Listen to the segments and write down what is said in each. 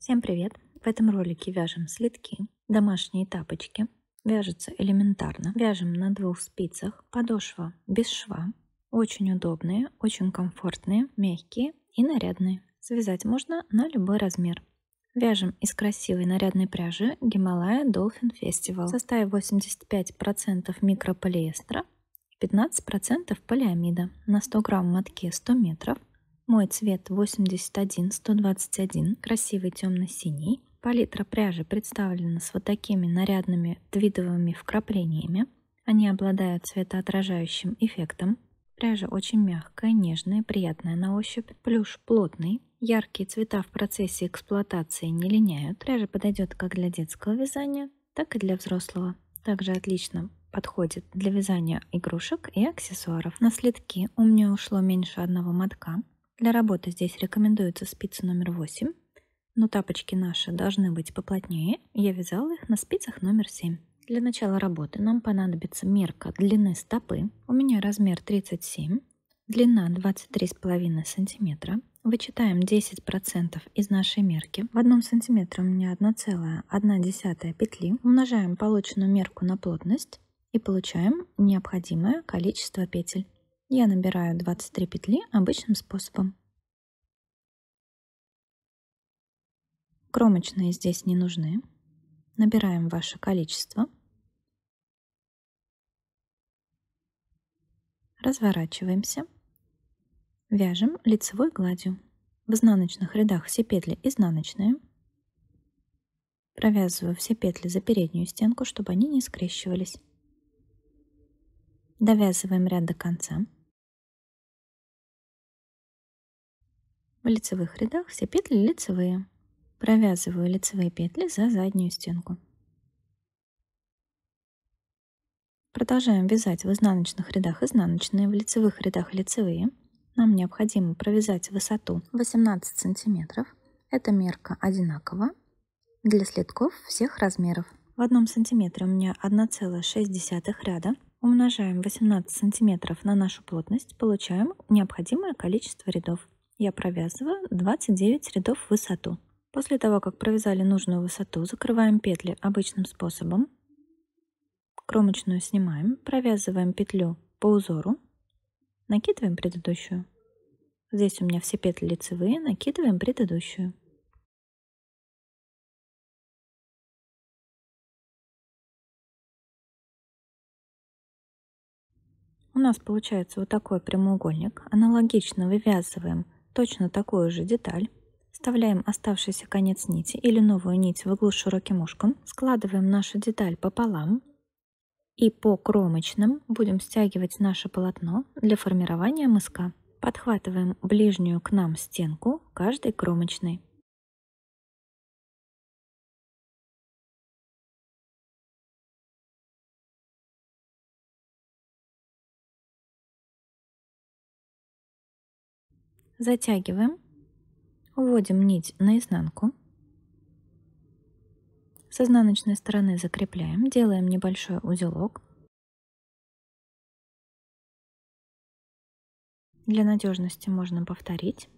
Всем привет! В этом ролике вяжем слитки, домашние тапочки. Вяжется элементарно. Вяжем на двух спицах. Подошва без шва. Очень удобные, очень комфортные, мягкие и нарядные. Связать можно на любой размер. Вяжем из красивой нарядной пряжи Гималая Dolphin Festival в составе 85% микрополиэстера и 15% полиамида на 100 грамм мотке 100 метров мой цвет 81-121, красивый темно-синий. Палитра пряжи представлена с вот такими нарядными твидовыми вкраплениями. Они обладают цветоотражающим эффектом. Пряжа очень мягкая, нежная, приятная на ощупь. Плюш плотный. Яркие цвета в процессе эксплуатации не линяют. Пряжа подойдет как для детского вязания, так и для взрослого. Также отлично подходит для вязания игрушек и аксессуаров. На следки у меня ушло меньше одного мотка. Для работы здесь рекомендуется спица номер 8, но тапочки наши должны быть поплотнее. Я вязала их на спицах номер 7. Для начала работы нам понадобится мерка длины стопы. У меня размер 37, длина 23,5 сантиметра. Вычитаем 10% из нашей мерки. В одном сантиметре у меня 1,1 петли. Умножаем полученную мерку на плотность и получаем необходимое количество петель. Я набираю 23 петли обычным способом. Кромочные здесь не нужны. Набираем ваше количество. Разворачиваемся. Вяжем лицевой гладью. В изнаночных рядах все петли изнаночные. Провязываю все петли за переднюю стенку, чтобы они не скрещивались. Довязываем ряд до конца. В лицевых рядах все петли лицевые. Провязываю лицевые петли за заднюю стенку. Продолжаем вязать в изнаночных рядах изнаночные, в лицевых рядах лицевые. Нам необходимо провязать высоту 18 сантиметров. Эта мерка одинакова для следков всех размеров. В одном сантиметре у меня 1,6 ряда. Умножаем 18 сантиметров на нашу плотность, получаем необходимое количество рядов я провязываю 29 рядов в высоту. После того, как провязали нужную высоту, закрываем петли обычным способом. Кромочную снимаем, провязываем петлю по узору, накидываем предыдущую. Здесь у меня все петли лицевые, накидываем предыдущую. У нас получается вот такой прямоугольник. Аналогично вывязываем точно такую же деталь. Вставляем оставшийся конец нити или новую нить в углу с широким ушком. Складываем нашу деталь пополам. И по кромочным будем стягивать наше полотно для формирования мыска. Подхватываем ближнюю к нам стенку каждой кромочной. Затягиваем, уводим нить наизнанку. С изнаночной стороны закрепляем, делаем небольшой узелок. Для надежности можно повторить.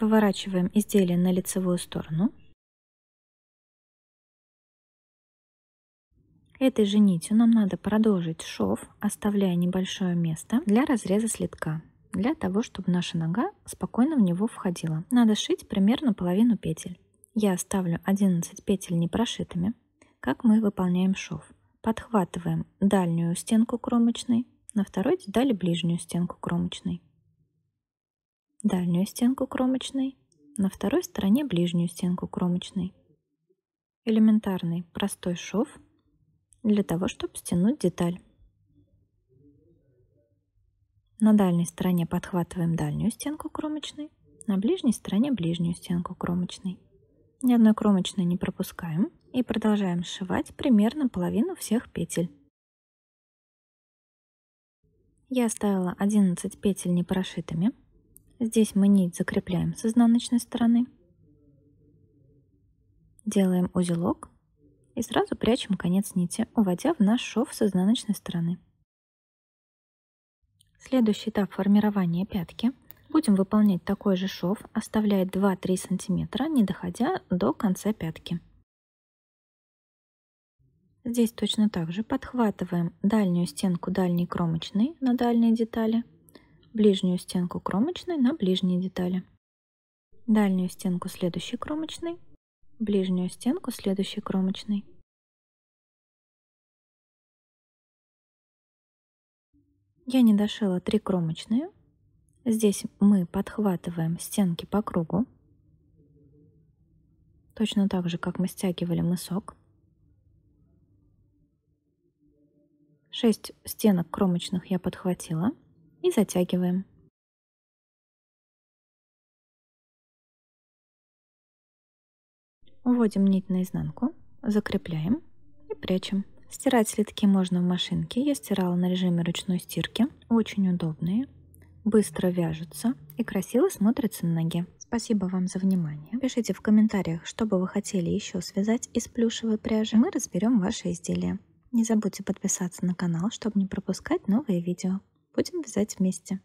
Выворачиваем изделие на лицевую сторону. Этой же нитью нам надо продолжить шов, оставляя небольшое место для разреза слитка для того, чтобы наша нога спокойно в него входила. Надо сшить примерно половину петель. Я оставлю 11 петель непрошитыми. Как мы выполняем шов? Подхватываем дальнюю стенку кромочной, на второй детали ближнюю стенку кромочной. Дальнюю стенку кромочной, на второй стороне ближнюю стенку кромочной. Элементарный простой шов для того, чтобы стянуть деталь. На дальней стороне подхватываем дальнюю стенку кромочной, на ближней стороне ближнюю стенку кромочной. Ни одной кромочной не пропускаем и продолжаем сшивать примерно половину всех петель. Я оставила 11 петель непрошитыми. Здесь мы нить закрепляем с изнаночной стороны. Делаем узелок и сразу прячем конец нити, уводя в наш шов с изнаночной стороны. Следующий этап формирования пятки. Будем выполнять такой же шов, оставляя 2-3 сантиметра, не доходя до конца пятки. Здесь точно так же подхватываем дальнюю стенку дальней кромочной на дальние детали, ближнюю стенку кромочной на ближние детали, дальнюю стенку следующей кромочной, ближнюю стенку следующей кромочной. Я не дошила 3 кромочные. Здесь мы подхватываем стенки по кругу. Точно так же, как мы стягивали мысок. 6 стенок кромочных я подхватила и затягиваем. Уводим нить наизнанку, закрепляем и прячем. Стирать слитки можно в машинке. Я стирала на режиме ручной стирки. Очень удобные, быстро вяжутся и красиво смотрятся на ноге. Спасибо вам за внимание. Пишите в комментариях, что бы вы хотели еще связать из плюшевой пряжи. Мы разберем ваши изделия. Не забудьте подписаться на канал, чтобы не пропускать новые видео. Будем вязать вместе.